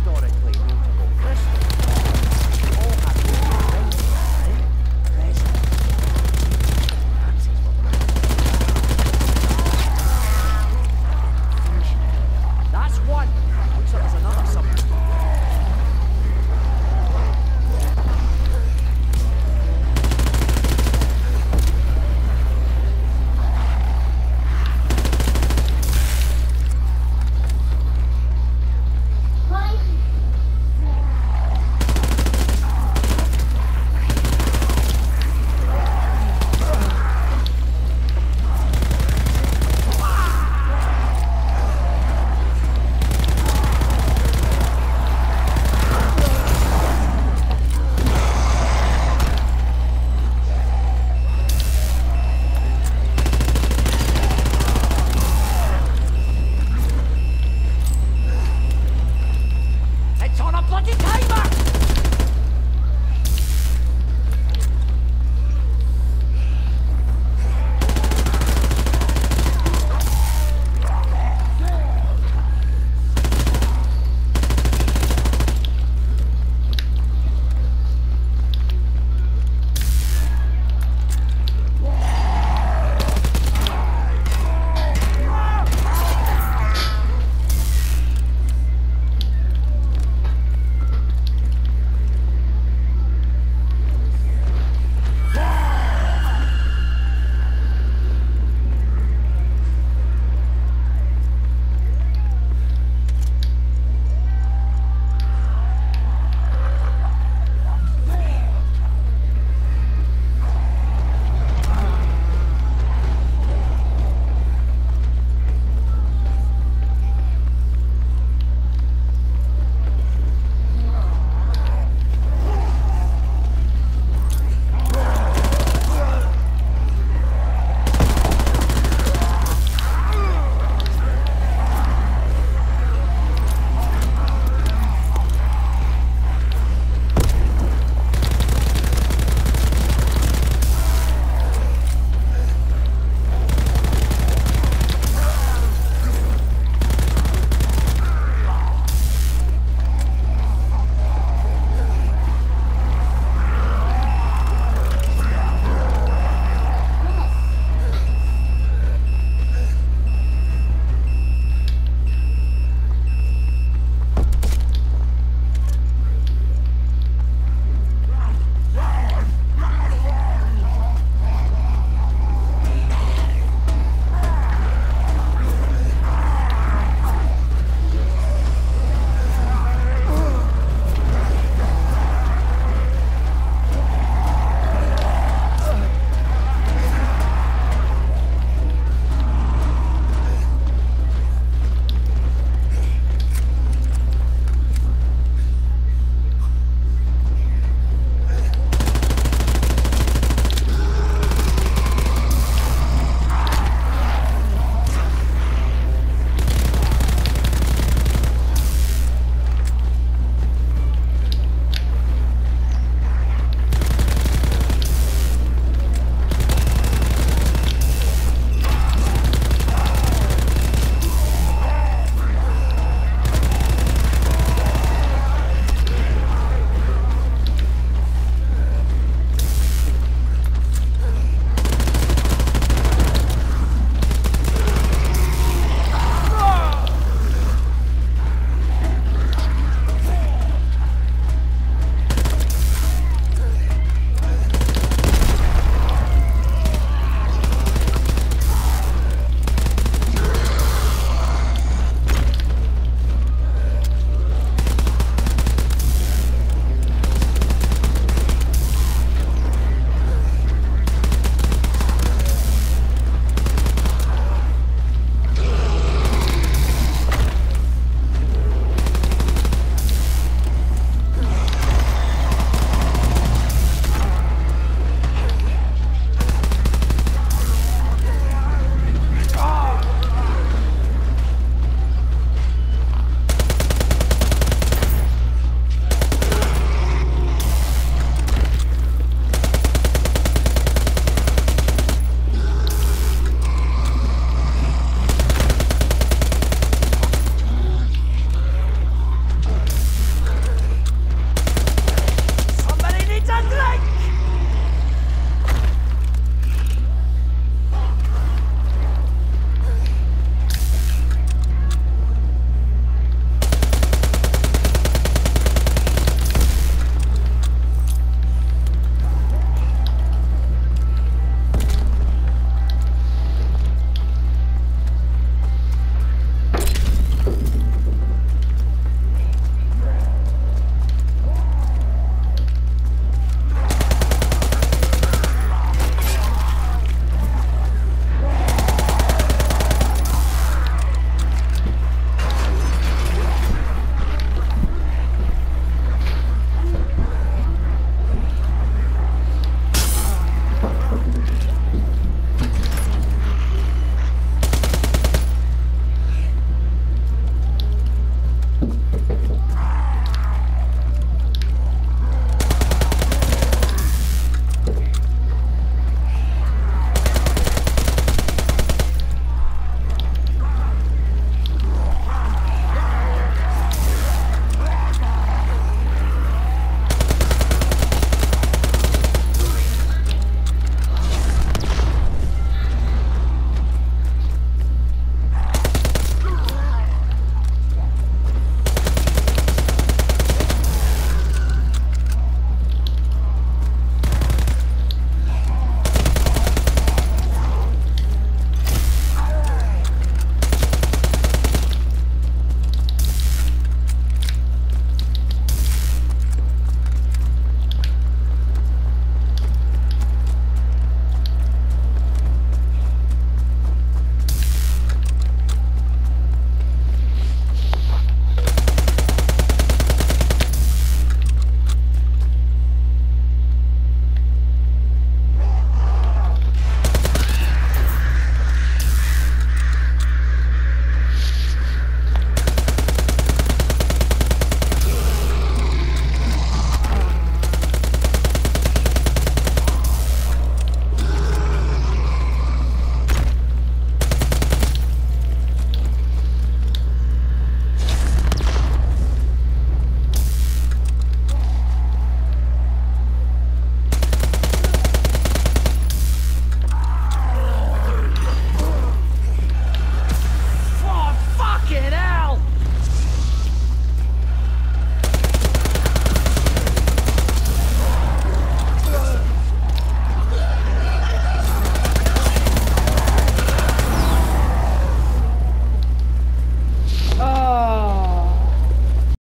historic.